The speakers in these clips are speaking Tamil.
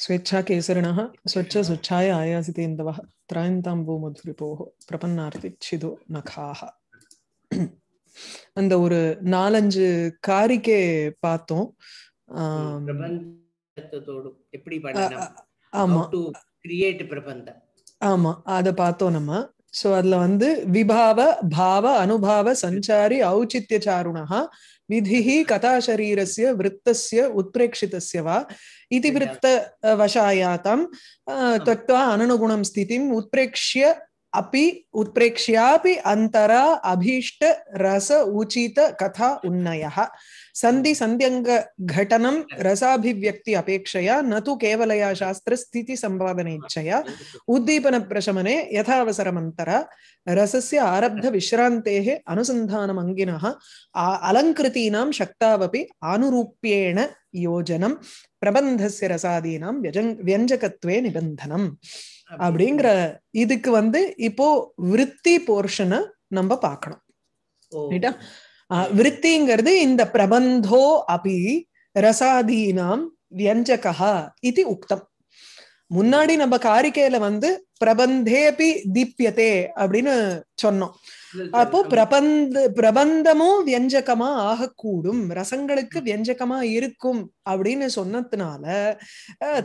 स्वेच्छाकेसरिणः स्वच्छस्वच्छाय आयासितेन्दवः त्रायन्ताम्बो मधुरिपोः பிரபன்னார்த்திச்சிதோ நகாக அந்த ஒரு நாலஞ்சு காரிக்கை பார்த்தோம் ஆம், பிரபந்தத்தோடு எப்படி பண்ணணும் ஆமா டு கிரியேட் பிரபந்தம் ஆமா அத பார்த்தோம் நம்ம ஸோ அதுல வந்து விபாவ பாவ அனுபாவ சஞ்சாரி ஔச்சித்ய சாருணா விதிஹி கதாசரீரஸ்ய விற்பஸ்ய உத்பிரேட்சிதஸ்ய வா. இது விற்ப வசாயாத்தம் தத்வா அனனுகுணம் ஸ்திதிம் உத்பிரேக்ஷ்ய अपि उत्प्रेक्ष्यापि अन्तर अभीष्ट रस उचित कथा उन्नयः। सन्धि सन्ध्यङ्गघटनं रसाभिव्यक्ति अपेक्षया न तु केवलया शास्त्रस्थितिसम्पादनेच्छया उद्दीपनप्रशमने यथावसरमन्तर रसस्य आरब्धविश्रान्तेः अनुसन्धानमङ्गिनः अलङ्कृतीनां शक्तावपि आनुरूप्येण योजनं प्रबन्धस्य रसादीनां व्यजङ् व्यञ्जकत्वे निबन्धनम्। அப்படிங்கிற இதுக்கு வந்து இப்போ விருத்தி போர்ஷனை நம்ம பார்க்கணும். விருத்திங்கிறது இந்த பிரபந்தோ அபி ரசாதீனாம் வியஞ்சகா இது உக்தம். முன்னாடி நம்ம காரிக்கையில வந்து பிரபந்தேபி தீப்யதே அப்படின்னு சொன்னோம். அப்போ பிரபந்த பிரபந்தமும் வியஞ்சகமா ஆகக்கூடும். ரசங்களுக்கு வியஞ்சகமா இருக்கும் அப்படின்னு சொன்னதுனால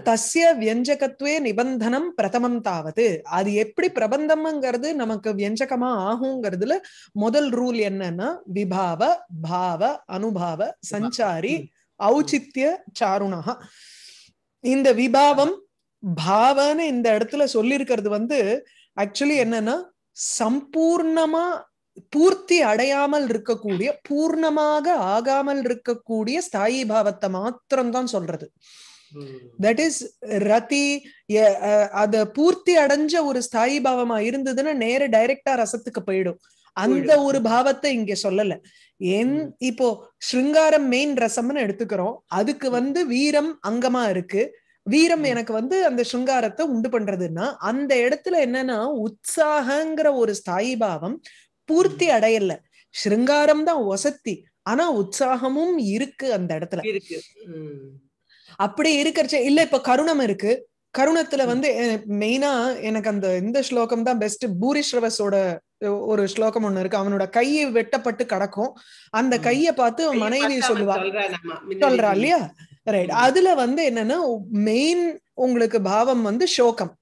தஸ்ய வியஞ்சகத்துவே நிபந்தனம் பிரதமம் தாவது. அது எப்படி பிரபந்தம்ங்கிறது நமக்கு வியஞ்சகமா ஆகுங்கிறதுல முதல் ரூல் என்னன்னா விபாவ பாவ அனுபாவ சஞ்சாரி ஔச்சித்ய சாருணா இந்த விபாவம் பாவன்னு இந்த இடத்துல சொல்லியிருக்கிறது வந்து ஆக்சுவலி என்னன்னா சம்பூர்ணமா பூர்த்தி அடையாமல் இருக்கக்கூடிய பூர்ணமாக ஆகாமல் இருக்கக்கூடிய ஸ்தாயி பாவத்தை மாத்திரம்தான் சொல்றது. தட் இஸ் ரதி அத பூர்த்தி அடைஞ்ச ஒரு ஸ்தாயி பாவமா இருந்ததுன்னா நேர டைரக்டா ரசத்துக்கு போயிடும். அந்த. ஒரு பாவத்தை இங்க சொல்லல. என். இப்போ ஸ்ருங்காரம் மெயின் ரசம்னு எடுத்துக்கிறோம். அதுக்கு வந்து வீரம் அங்கமா இருக்கு. வீரம். எனக்கு வந்து அந்த ஸ்ருங்காரத்தை உண்டு பண்றதுன்னா அந்த இடத்துல என்னன்னா உற்சாகங்கிற ஒரு ஸ்தாயி பாவம் பூர்த்தி அடையல. ஸ்ருங்காரம் தான் ஒசத்தி ஆனா உற்சாகமும் இருக்கு அந்த இடத்துல. இருக்கு. அப்படி இருக்கிறச்ச இல்ல இப்ப கருணம் இருக்கு. கருணத்துல வந்து மெயினா எனக்கு அந்த இந்த ஸ்லோகம் தான் பெஸ்ட் பூரிஸ்ரவஸோட ஒரு ஸ்லோகம் ஒண்ணு இருக்கு. அவனோட கையை வெட்டப்பட்டு கிடக்கும். அந்த. கைய பார்த்து மனைவி சொல்லுவா. சொல்றா இல்லையா? ரைட் ம். அதுல வந்து என்னன்னா மெயின் உங்களுக்கு பாவம் வந்து சோகம்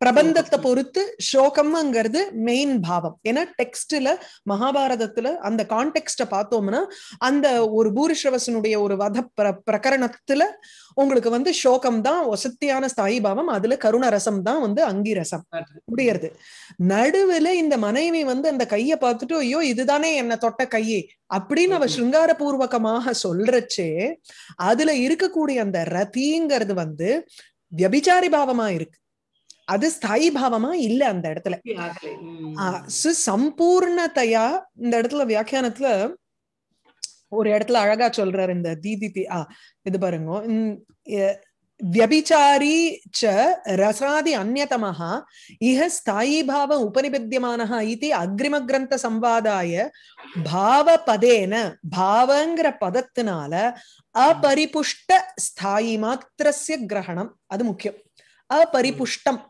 பிரபந்தத்தை. பொறுத்து சோகம்ங்கிறது மெயின் பாவம். ஏன்னா டெக்ஸ்ட்ல மகாபாரதத்துல அந்த கான்டெக்ஸ்ட பார்த்தோம்னா அந்த ஒரு பூரிஸ்ரவசனுடைய ஒரு வத பிர பிரகரணத்துல உங்களுக்கு வந்து சோகம் தான் வசத்தியான ஸ்தாயி பாவம் அதுல கருணரசம் தான் வந்து அங்கிரசம். முடியறது. நடுவுல இந்த மனைவி வந்து அந்த கைய பார்த்துட்டு ஐயோ இதுதானே என்ன தொட்ட கையே? அப்படின்னு அவ ம்ம். சிருங்காரபூர்வகமாக சொல்றச்சே அதுல இருக்கக்கூடிய அந்த ரதிங்கிறது வந்து வியபிச்சாரி பாவமா இருக்கு. அது ஸ்தாயிபாவமா இல்ல அந்த இடத்துல. சம்பூர்ணத்தையா இந்த இடத்துல வியாக்கியானத்துல ஒரு இடத்துல அழகா சொல்றாரு இந்த தீதி ஆ இது பாருங்க. வியபிச்சாரி ச ரசாதி அந்நதமஹ இஹ ஸ்தாயி பாவம் உபனிபத்தியமானஹ இது அக்ரிம கிரந்த சம்பாதாய பாவ பதேன பாவங்கிற பதத்தினால அபரிபுஷ்ட ஸ்தாயி மாத்திரஸ்ய கிரகணம். அது முக்கியம். அபரிபுஷ்டம்.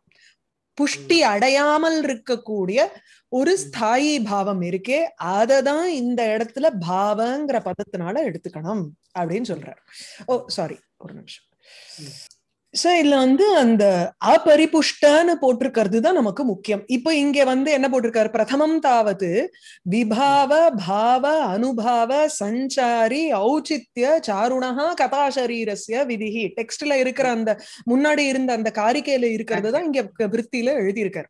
புஷ்டி அடையாமல் இருக்கக்கூடிய ஒரு ஸ்தாயி பாவம் இருக்கே அததான் இந்த இடத்துல பாவங்கிற பதத்தினால எடுத்துக்கணும் அப்படின்னு சொல்றாரு. ஓ சாரி ஒரு நிமிஷம். சோ இதுல வந்து அந்த அபரிபுஷ்டன்னு போட்டிருக்கிறது தான் நமக்கு முக்கியம். இப்போ இங்க வந்து என்ன போட்டிருக்காரு? பிரதமம் தாவது விபாவ பாவ அனுபாவ சஞ்சாரி ஔச்சித்ய சாருணா கதாசரீரஸ்ய விதிஹி. டெக்ஸ்ட்ல இருக்கிற அந்த முன்னாடி இருந்த அந்த காரிக்கையில இருக்கிறது தான் இங்க விற்த்தியில எழுதியிருக்காரு.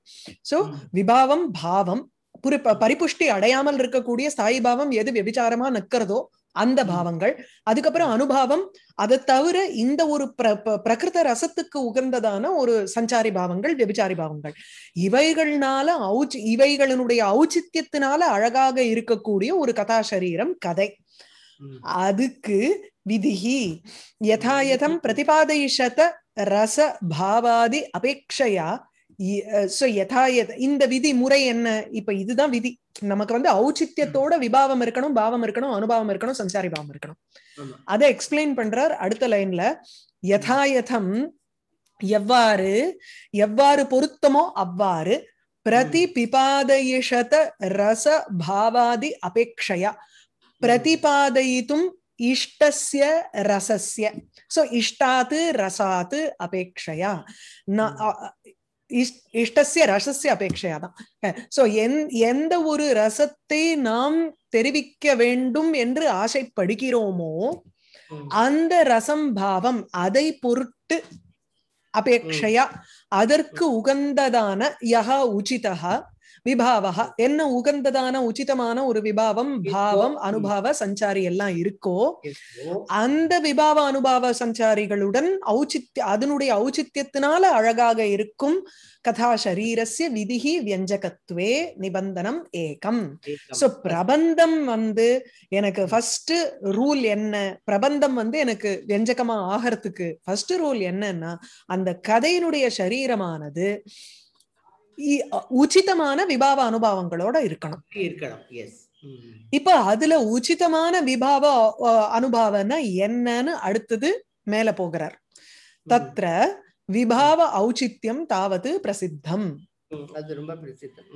சோ. விபாவம் பாவம் புரி- பரிபுஷ்டி அடையாமல் இருக்கக்கூடிய ஸ்தாயி பாவம் எது விபிச்சாரமா நிக்கிறதோ அந்த. பாவங்கள் அதுக்கப்புறம் அனுபாவம் அதை தவிர இந்த ஒரு பிர பிரகிருத ரசத்துக்கு உகந்ததான ஒரு சஞ்சாரி பாவங்கள் விபிச்சாரி பாவங்கள் இவைகள்னால ஔச்சி இவைகளினுடைய ஔச்சித்யத்தினால அழகாக இருக்கக்கூடிய ஒரு கதாசரீரம் கதை ம். அதுக்கு விதிஹி யதாயதம் பிரதிபாதைஷத ரச பாவாதி அபேக்ஷையா so யதாயத இந்த விதி முறை என்ன? இப்ப இதுதான் விதி. நமக்கு வந்து ஔச்சித்யத்தோட விபாவம் இருக்கணும் பாவம் இருக்கணும் அனுபாவம் இருக்கணும் சஞ்சாரி பாவம் இருக்கணும். அதை எக்ஸ்பிளைன் பண்றார் அடுத்த லைன்ல. யதாயதம் எவ்வாறு எவ்வாறு பொருத்தமோ அவ்வாறு பிரதி பிபாதயிஷத ரச பாவாதி அபேக்ஷயா. பிரதிபாதயித்தும் இஷ்டஸ்ய ரசஸ்ய. சோ இஷ்டாத் ரசாத் அபேக்ஷயா. ந- அ- அ- இஷ்- இஷ்டஸ்ய ரசஸ்ய அபேக்ஷையா தான் சோ எந்த ஒரு ரசத்தை நாம் தெரிவிக்க வேண்டும் என்று ஆசைப்படுகிறோமோ. அந்த ரசம் பாவம் அதை பொருட்டு அபேக்ஷையா அதற்கு உகந்ததான யஹ உச்சிதா விபாவஹ என்ன உகந்ததான உச்சிதமான ஒரு விபாவம் பாவம். அனுபவ சஞ்சாரி எல்லாம் இருக்கோ. அந்த விபாவ அனுபவ சஞ்சாரிகளுடன் ஔச்சித்ய அதனுடைய ஔச்சித்யத்தினால அழகாக இருக்கும் கதா சரீரஸ்ய விதிகி வியஞ்சகத்துவே நிபந்தனம் ஏகம். சோ பிரபந்தம் வந்து எனக்கு ஃபர்ஸ்ட் ரூல் என்ன பிரபந்தம் வந்து எனக்கு வெஞ்சகமா ஆகிறதுக்கு ஃபர்ஸ்ட் ரூல் என்னன்னா அந்த கதையினுடைய சரீரமானது உச்சிதமான விபாவ அனுபவங்களோட இருக்கணும். இருக்கணும். எஸ் இப்ப அதுல உச்சிதமான விபாவ அனுபவம்னா என்னன்னு அடுத்தது மேல போகிறார். தத்ர விபாவ ஔச்சித்யம் தாவது பிரசித்தம். அது ரொம்ப பிரசித்தம்.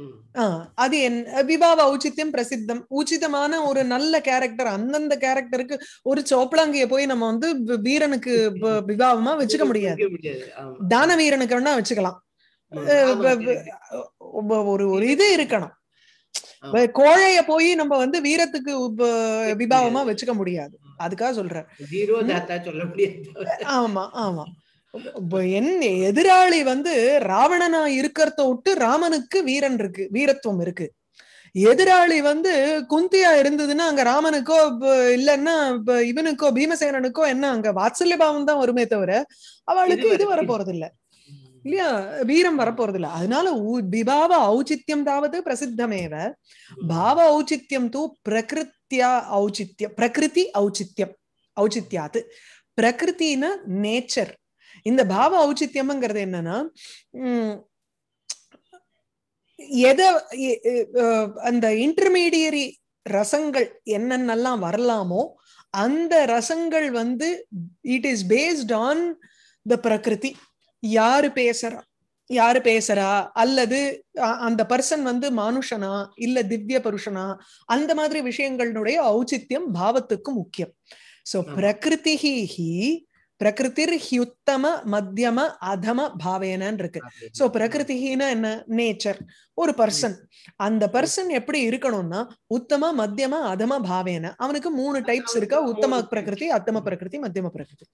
அது என் விபாவ ஔச்சித்யம் பிரசித்தம். உச்சிதமான ஒரு நல்ல கேரக்டர் அந்தந்த கேரக்டருக்கு ஒரு சோப்பலாங்கிய போய் நம்ம வந்து வீரனுக்கு விபாவமா வச்சுக்க முடியாது. தான வீரனுக்கு வேணா வச்சுக்கலாம். ஒரு ஒரு இது இருக்கணும். கோழைய போய் நம்ம வந்து வீரத்துக்கு விபாவமா வச்சுக்க முடியாது. அதுக்காக சொல்றேன். ஆமா ஆமா. என் எதிராளி வந்து ராவணனா இருக்கிறத விட்டு ராமனுக்கு வீரன் இருக்கு வீரத்துவம் இருக்கு. எதிராளி வந்து குந்தியா இருந்ததுன்னா அங்க ராமனுக்கோ இல்லைன்னா இப்ப இவனுக்கோ பீமசேனனுக்கோ என்ன அங்க வாத்சல்ய பாவம் தான் வருமே தவிர அவளுக்கு இது வர- போறது இல்ல. இல்லையா? வீரம் வரப்போறது இல்ல அதனால விபாவ ஔச்சித்யம் தாவது பிரசித்தமேவ. பாவ ஔச்சித்யம் தூ பிரகிருத்தியா ஔச்சித்யம் பிரகிருதி ஔச்சித்யம் ஔச்சித்யாத்து பிரகிருத்தின நேச்சர் இந்த பாவ ஔச்சித்யம்ங்கிறது என்னன்னா எதை எ- அந்த இன்டர்மீடியரி ரசங்கள் என்னென்னலாம் வரலாமோ அந்த ரசங்கள் வந்து it is based on the பிரகிருதி. யாரு பேசுறா? யாரு பேசுறா? அல்லது அந்த பர்சன் வந்து மானுஷனா? இல்ல திவ்ய புருஷனா? அந்த மாதிரி விஷயங்களுடைய ஔச்சித்யம் பாவத்துக்கு முக்கியம். சோ. பிரகிருதி பிரகிருதிர் ஹியுத்தம மத்தியம அதம பாவேனன்னு இருக்கு சோ பிரகிருதினா என்ன நேச்சர் ஒரு பர்சன் அந்த பர்சன் எப்படி இருக்கணும்னா உத்தம மத்தியம அதம பாவேன அவனுக்கு மூணு டைப்ஸ் இருக்கா உத்தம பிரகிருதி அத்தம பிரகிருதி மத்தியம பிரகிருதி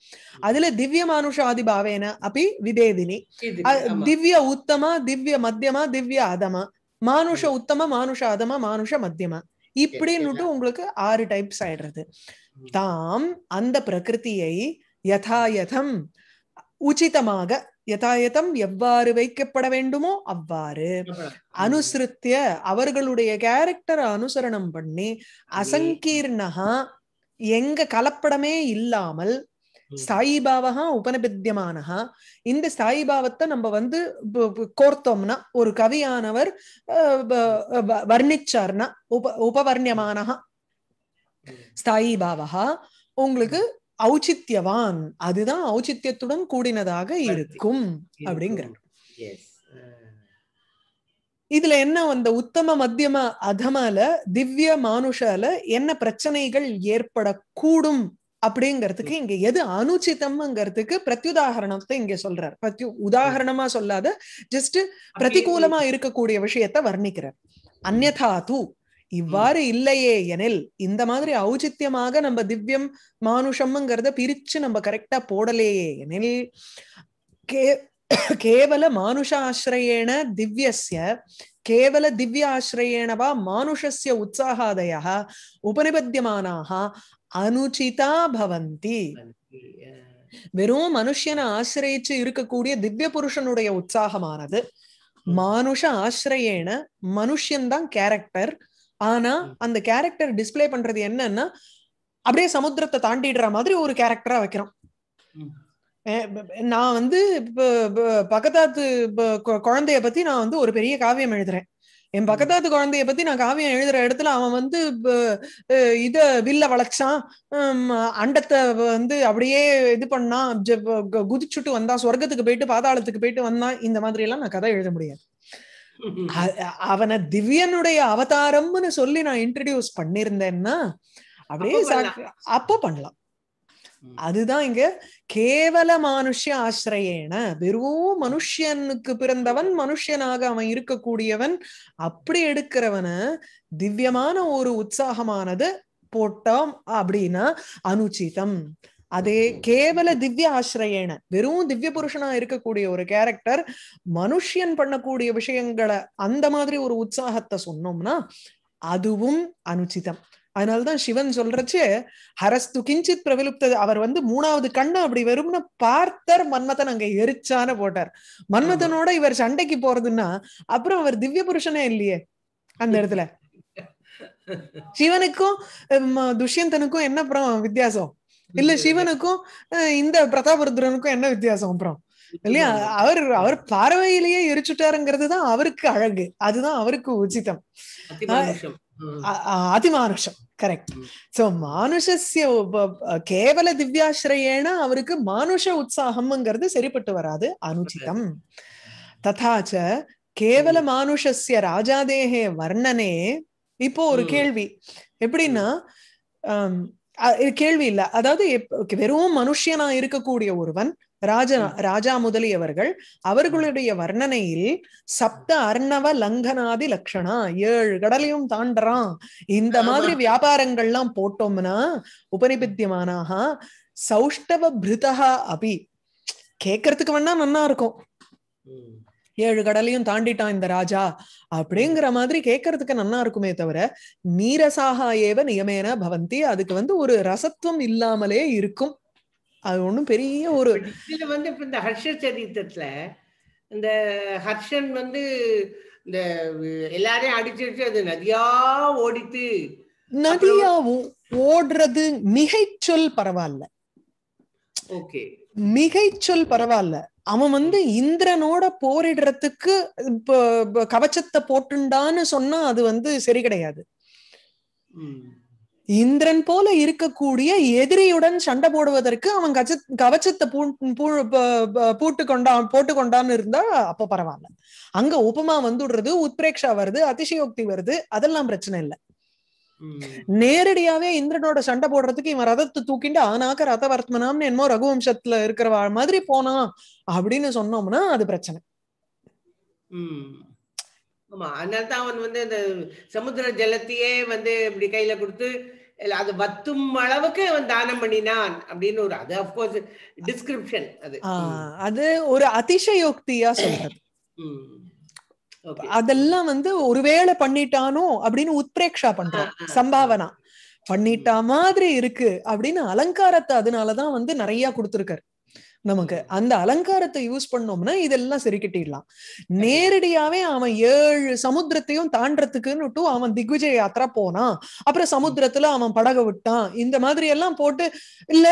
அதுல திவ்ய மானுஷாதி பாவேன அப்படி ஆமா. திவ்ய உத்தம திவ்ய மத்தியமா திவ்ய அதம மானுஷ உத்தம மானுஷ அதம மானுஷ மத்தியம இப்படின்னுட்டு உங்களுக்கு ஆறு டைப்ஸ் ஆயிடுறது தாம் அந்த பிரகிருதியை யதாயதம். உச்சிதமாக யதாயதம் எவ்வாறு வைக்கப்பட வேண்டுமோ அவ்வாறு அனுசிருத்திய அவர்களுடைய கேரக்டரை அனுசரணம் பண்ணி அசங்கீர்ணகா எங்க கலப்படமே இல்லாமல் ஸ்தாயிபாவகா உபனிபத்தியமானஹா இந்த ஸ்தாயிபாவத்தை நம்ம வந்து கோர்த்தோம்னா ஒரு கவியானவர் வர்ணிச்சார்னா உப உபவர்ணியமானஹா ஸ்தாயிபாவகா உங்களுக்கு ஔச்சித்யவான். அதுதான் ஔச்சித்யத்துடன் கூடினதாக இருக்கும் அப்படிங்கிற இதுல என்ன அந்த உத்தம மத்தியம அதமல திவ்ய மானுஷால என்ன பிரச்சனைகள் ஏற்படக்கூடும் அப்படிங்கிறதுக்கு இங்க எது அனுச்சிதம்ங்கிறதுக்கு பிரத்யுதாகரணத்தை இங்க சொல்றார். பிரத்யு உதாகரணமா சொல்லாத ஜஸ்ட் பிரதிகூலமா இருக்கக்கூடிய விஷயத்தை வர்ணிக்கிறார். அந்யதா தூ. இவ்வாறு இல்லையே எனில் இந்த மாதிரி ஔச்சித்யமாக நம்ம திவ்யம் மானுஷம்ங்கிறத பிரிச்சு நம்ம கரெக்டா போடலையே எனில் கே கேவல மானுஷாசிரயேண திவ்யஸ்ய கேவல திவ்ய ஆசிரயேண வா மானுஷஸ்ய உற்சாகாதய உபனிபத்தியமானாக அனுச்சிதா பவந்தி. வெறும் மனுஷனை ஆசிரயிச்சு இருக்கக்கூடிய திவ்ய புருஷனுடைய உற்சாகமானது மானுஷ ஆசிரயேன மனுஷன்தான் கேரக்டர் ஆனா அந்த கேரக்டர் டிஸ்ப்ளே பண்றது என்னன்னா அப்படியே சமுத்திரத்தை தாண்டிடுற மாதிரி ஒரு கேரக்டரா வைக்கிறோம் அஹ் நான் வந்து பக்கத்தாத்து குழந்தைய பத்தி நான் வந்து ஒரு பெரிய காவியம் எழுதுறேன். என் பக்கத்தாத்து குழந்தைய பத்தி நான் காவியம் எழுதுற இடத்துல அவன் வந்து இத வில்ல வளைச்சான். அண்டத்தை வந்து அப்படியே இது பண்ணான். குதிச்சுட்டு வந்தான். சொர்க்கத்துக்கு போயிட்டு பாதாளத்துக்கு போயிட்டு வந்தான். இந்த மாதிரி எல்லாம் நான் கதை எழுத முடியாது. அவனை திவ்யனுடைய அவதாரம்னு சொல்லி நான் இன்ட்ரடியூஸ் பண்ணிருந்தேன்னா அப்படியே அப்போ பண்ணலாம். அதுதான் இங்க கேவல மானுஷ்ய ஆசிரியேன. வெறும் மனுஷனுக்கு பிறந்தவன் மனுஷனாக அவன் இருக்கக்கூடியவன் அப்படி எடுக்கிறவன திவ்யமான ஒரு உற்சாகமானது போட்டோம் அப்படின்னா அனுச்சிதம். அதே கேவல திவ்ய ஆசிரியேன வெறும் திவ்ய புருஷனா இருக்கக்கூடிய ஒரு கேரக்டர் மனுஷன் பண்ணக்கூடிய விஷயங்களை அந்த மாதிரி ஒரு உற்சாகத்தை சொன்னோம்னா அதுவும் அனுச்சிதம். அதனாலதான் சிவன் சொல்றச்சு ஹரஸ்து கிஞ்சித் பிரவிலுப்தது. அவர் வந்து மூணாவது கண்ணு அப்படி வெறும்னு பார்த்தர் மன்மதன் அங்க எரிச்சான போட்டார். மன்மதனோட இவர் சண்டைக்கு போறதுன்னா அப்புறம் அவர் திவ்ய புருஷனே இல்லையே அந்த இடத்துல. சிவனுக்கும் துஷ்யந்தனுக்கும் என்ன அப்புறம் வித்தியாசம்? இல்ல சிவனுக்கும் இந்த பிரதாபருத்ரனுக்கும் என்ன வித்தியாசம் அப்புறம்? இல்லையா? அவர் அவர் பார்வையிலேயே எரிச்சுட்டாருங்கிறது தான் அவருக்கு அழகு. அதுதான் அவருக்கு உச்சிதம். அதிமானுஷம். கரெக்ட். சோ மானுஷஸ்ய கேவல திவ்யாசிரயேன அவருக்கு மானுஷ உற்சாகம்ங்கிறது சரிப்பட்டு வராது. அனுச்சிதம். ததாச்ச கேவல மானுஷஸ்ய ராஜாதேகே வர்ணனே. இப்போ ஒரு. கேள்வி. எப்படின்னா இது கேள்வி இல்ல அதாவது வெறும் மனுஷனா இருக்கக்கூடிய ஒருவன் ராஜா. ராஜா முதலியவர்கள் அவர்களுடைய வர்ணனையில் சப்த அர்ணவ லங்கனாதி லட்சணா ஏழு கடலையும் தாண்டறான் இந்த. மாதிரி வியாபாரங்கள்லாம் போட்டோம்னா உபனிபித்தியமானாக சௌஷ்டவ பிருதா அபி கேட்கறதுக்கு வேணா நன்னா இருக்கும். ஏழு கடலையும் தாண்டிட்டான் இந்த ராஜா. அப்படிங்கிற மாதிரி கேட்கறதுக்கு நன்னா இருக்குமே தவிர நீரசாக ஏவ நியமேன பவந்தி. அதுக்கு வந்து ஒரு ரசத்துவம் இல்லாமலே இருக்கும். அது ஒண்ணும் பெரிய ஒரு இதுல வந்து இப்ப இந்த ஹர்ஷ சரித்திரத்துல இந்த ஹர்ஷன் வந்து இந்த எல்லாரையும் அடிச்சிருச்சு அது நதியா ஓடித்து நதியா ஓடுறது மிகைச்சொல் பரவாயில்ல. ஓகே. மிகைச்சொல் பரவாயில்ல. அவன் வந்து இந்திரனோட போரிடுறதுக்கு கவச்சத்தை போட்டுண்டான்னு சொன்னா அது வந்து சரி கிடையாது. இந்திரன் போல இருக்கக்கூடிய எதிரியுடன் சண்டை போடுவதற்கு அவன் கச்ச கவச்சத்தை பூட்டு கொண்டான் போட்டு கொண்டான்னு இருந்தா அப்ப பரவாயில்ல. அங்க உபமா வந்துடுறது உத்பிரேக்ஷா வருது அதிசயோக்தி வருது அதெல்லாம் பிரச்சனை இல்ல. நேரடியாவே இந்திரனோட சண்டை போடுறதுக்கு இவன் ரதத்தை தூக்கிண்டு ஆனாக்க ரதவர்த்தமனாம்னு என்னமோ ரகுவம்சத்துல இருக்கிறவா மாதிரி போனான் அப்படின்னு சொன்னோம்னா அது பிரச்சனை. ஆமா அதனால தான் அவன் வந்து இந்த சமுத்திர ஜலத்தையே வந்து இப்படி கையில கொடுத்து அது வத்தும் அளவுக்கு அவன் தானம் பண்ணினான் அப்படின்னு ஒரு அது அப்கோர்ஸ் டிஸ்கிரிப்ஷன் அது. அது ஒரு அதிசயோக்தியா சொல்றது. அதெல்லாம் வந்து ஒருவேளை பண்ணிட்டானோ அப்படின்னு உத்பிரேக்ஷா பண்றோம். சம்பாவனா. பண்ணிட்டா மாதிரி இருக்கு அப்படின்னு அலங்காரத்தை அதனாலதான் வந்து நிறைய கொடுத்திருக்காரு. நமக்கு அந்த அலங்காரத்தை யூஸ் பண்ணோம்னா இதெல்லாம் சரி கட்டிடலாம் நேரடியாவே அவன் ஏழு சமுத்திரத்தையும் தாண்டறதுக்குன்னுட்டு அவன் திக்விஜய யாத்திரா போனான். அப்புறம் சமுத்திரத்துல அவன் படக விட்டான். இந்த மாதிரி எல்லாம் போட்டு இல்ல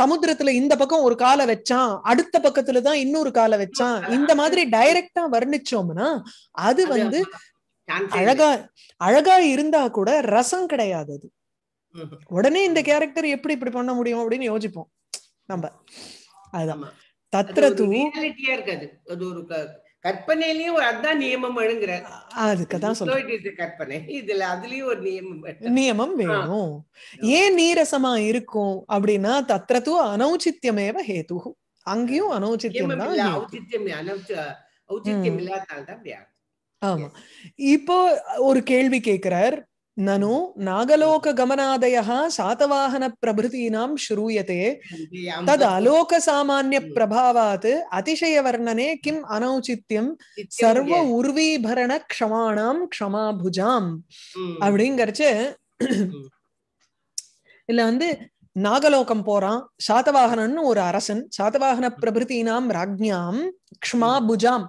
சமுத்திரத்துல இந்த பக்கம் ஒரு காலை வச்சான். அடுத்த பக்கத்துல தான் இன்னொரு காலை வச்சான். இந்த மாதிரி டைரக்டா வர்ணிச்சோம்னா அது வந்து. அழகா அழகா இருந்தா கூட ரசம் கிடையாது அது. உடனே இந்த கேரக்டர் எப்படி இப்படி பண்ண முடியும் அப்படின்னு யோசிப்போம். நம்ம. அதுதான். ஆமா. அது தத்ர ஒரு தூ ரியாலிட்டியா இருக்காது. அது ஒரு கற்பனையிலயும் அதான் நியமம் எழுங்குற. அதுக்கு தான் சொல்றேன். So it is a கற்பனை. இதுல அதுலயும் ஒரு நியமம் வேணும். நியமம் வேணும். ஏன் நீரசமா இருக்கும் அப்படின்னா தத்ர தூ அனௌச்சித்யமேவ ஹேது அங்கேயும் அனௌச்சித்யம் தான். ஔச்சித்யம். ஆமா. இப்போ ஒரு கேள்வி கேட்கிறார் பிரபிருதீனாம் ஸ்ரூயதே ஆமா. தத் அலோக சாமானிய பிரபாவாத் அதிசய வர்ணனே கிம் அனௌச்சித்யம் நித்தியம் சர்வ yes. உர்வீபரண க்ஷமாணாம் க்ஷமாபுஜாம். அப்படிங்கறச்சு இல்ல வந்து நாகலோகம் போறான் சாதவாகனன்னு ஒரு அரசன் சாதவாகன பிரபிருத்தினாம் ராஜ்ஞாம் க்ஷ்மாபுஜாம்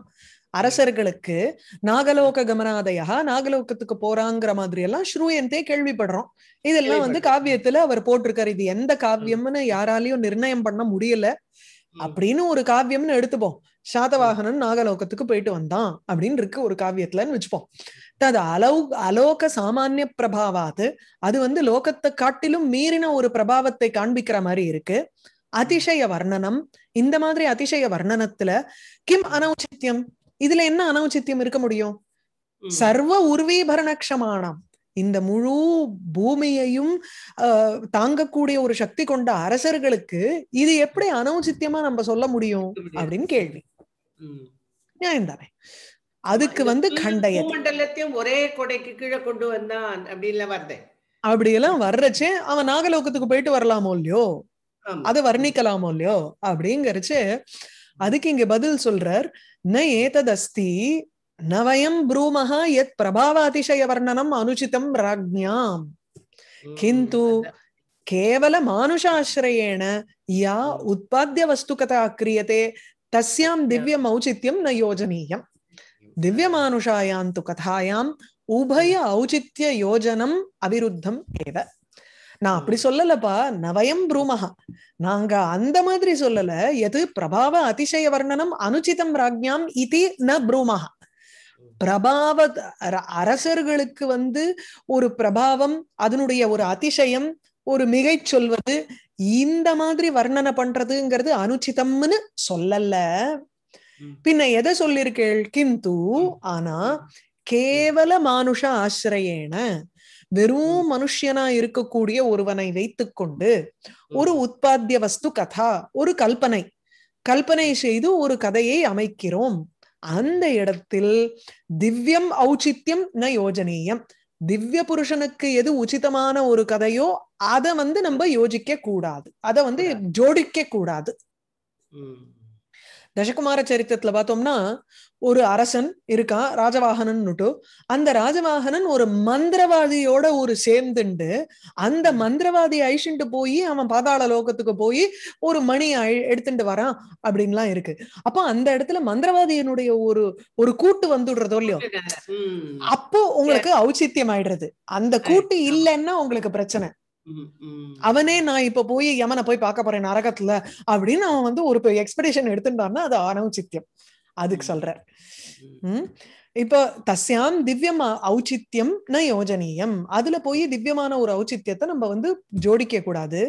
அரசர்களுக்கு நாகலோக கமனாதயா நாகலோகத்துக்கு போறாங்கிற மாதிரி எல்லாம் ஸ்ரூயந்தே கேள்விப்படுறோம். இதெல்லாம் வந்து. காவியத்துல அவர் போட்டிருக்காரு. இது எந்த காவியம்னு யாராலையும் நிர்ணயம் பண்ண முடியல. அப்படின்னு ஒரு காவியம்னு எடுத்துப்போம். சாதவாகனன் நாகலோகத்துக்கு போயிட்டு வந்தான் அப்படின்னு இருக்கு ஒரு காவியத்துலன்னு வச்சுப்போம். தது அலௌ அலோக சாமானிய பிரபாவாது அது வந்து லோகத்தை காட்டிலும் மீறின ஒரு பிரபாவத்தை காண்பிக்கிற மாதிரி இருக்கு. அதிசய வர்ணனம். இந்த மாதிரி அதிசய வர்ணனத்துல கிம் அனௌச்சித்யம்? இதுல என்ன அனௌச்சித்யம் இருக்க முடியும். சர்வ உருவீபரணக்ஷமானம். இந்த முழு பூமியையும் தாங்கக்கூடிய ஒரு சக்தி கொண்ட அரசர்களுக்கு இது எப்படி அனௌச்சித்தியமா நம்ம சொல்ல முடியும்? அப்படின்னு கேள்வி. நியாயம் தானே? அதுக்கு வந்து இந்த கண்டயத்தை. பூமண்டலத்தையும் ஒரே கொடைக்கு கீழே கொண்டு வந்தான் அப்படின்லாம் வருதேன் அப்படியெல்லாம் வர்றச்சே அவன் நாகலோகத்துக்கு போயிட்டு வரலாமோ இல்லையோ. அதை வர்ணிக்கலாமோ இல்லையோ? அப்படிங்கறச்சு அதுக்கு இங்க பதில் சொல்றார் ந ஏததஸ்தி ந வயம் ப்ரூமஹ யத் பிரபாவாதிசய வர்ணனம் அனுச்சிதம் ராஜ்ஞாம். கிந்து. கேவல மானுஷாசிரயேண யா உத்பாத்திய வஸ்துகதா கிரியதே தஸ்யாம் திவ்யம் ஔச்சித்யம் ந யோஜனீயம். திவ்யமானுஷாயாம் து கதாயாம் உபய ஔச்சித்ய யோஜனம் அவிருத்தம் ஏவ. நான் அப்படி சொல்லலப்பா. நவயம் ப்ரூமஹா. நாங்க அந்த மாதிரி சொல்லல. எது பிரபாவ அதிசய வர்ணனம் அனுச்சிதம் ராஜ்ஞாம் இது ந ப்ரூமஹா. பிரபாவ அர- அரசர்களுக்கு வந்து ஒரு பிரபாவம் அதனுடைய ஒரு அதிசயம் ஒரு மிகை சொல்வது இந்த மாதிரி வர்ணனை பண்றதுங்கிறது அனுச்சிதம்னு சொல்லல. பின்ன எதை சொல்லிருக்கேள்? கிந்து. ஆனா கேவல மானுஷ ஆசிரியேன. வெறும் மனுஷ்யனா இருக்கக்கூடிய ஒருவனை வைத்துக்கொண்டு ஒரு உத்பாத்திய வஸ்து கதா ஒரு கல்பனை. கல்பனை செய்து ஒரு கதையை அமைக்கிறோம். அந்த இடத்தில் திவ்யம் ஔச்சித்யம் ந யோஜனீயம். திவ்ய புருஷனுக்கு எது உச்சிதமான ஒரு கதையோ அதை வந்து நம்ம யோசிக்க கூடாது அதை வந்து ஜோடிக்க கூடாது. தசகுமார சரித்திரத்துல பார்த்தோம்னா ஒரு அரசன் இருக்கான் ராஜவாகனன்னுட்டு. அந்த ராஜவாகனன் ஒரு மந்திரவாதியோட ஒரு சேர்ந்துண்டு அந்த மந்திரவாதி அழிச்சுட்டு போய் அவன் பாதாள லோகத்துக்கு போய் ஒரு மணி எடுத்துட்டு வரான் அப்படின்லாம் இருக்கு. அப்போ அந்த இடத்துல மந்திரவாதியினுடைய ஒரு ஒரு கூட்டு வந்துடுறதோ இல்லையோ. அப்போ உங்களுக்கு ஔச்சித்யம் ஆயிடுறது. அந்த கூட்டு இல்லைன்னா உங்களுக்கு பிரச்சனை. அவனே நான் இப்ப போய் யமனை போய் பார்க்க போறேன் நரகத்துல அப்படின்னு அவன் வந்து ஒரு எக்ஸ்பெடிஷன் எடுத்துட்டான்னா அது அனௌச்சித்யம் அதுக்கு சொல்றார். ம். இப்போ தஸ்யாம் திவ்யம் ஔச்சித்யம் ந யோஜனீயம். அதுல போய் திவ்யமான ஒரு ஔச்சித்யத்தை நம்ம வந்து ஜோடிக்க கூடாது.